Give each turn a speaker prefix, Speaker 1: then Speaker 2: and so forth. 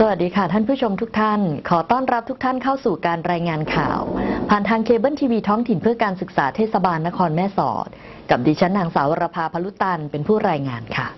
Speaker 1: สวัสดีค่ะ ท่านผู้ชมทุกท่าน ขอต้อนรับทุกท่านเข้าสู่การรายงานข่าว ผ่านทางเคเบิลทีวีท้องถิ่นเพื่อการศึกษาเทศบาลนครแม่สอด กับดิฉันนางสาวรภาพลุตันเป็นผู้รายงานค่ะ